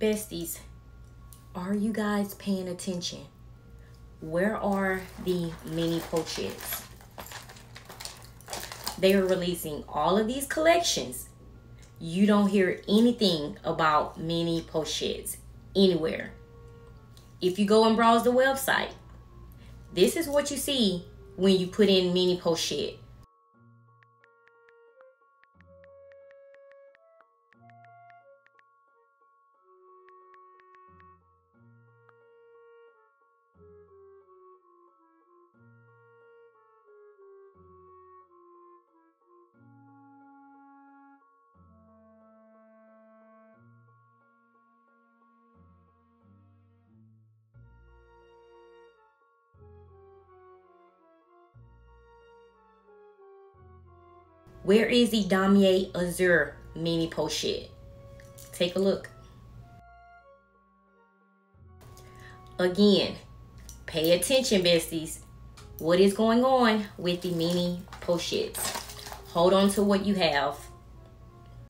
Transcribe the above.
Besties, are you guys paying attention? Where are the mini pochettes? They are releasing all of these collections. You don't hear anything about mini pochettes anywhere. If you go and browse the website, this is what you see when you put in mini pochette. Where is the Damier Azur mini pochette? Take a look. Again, pay attention, besties. What is going on with the mini pochettes? Hold on to what you have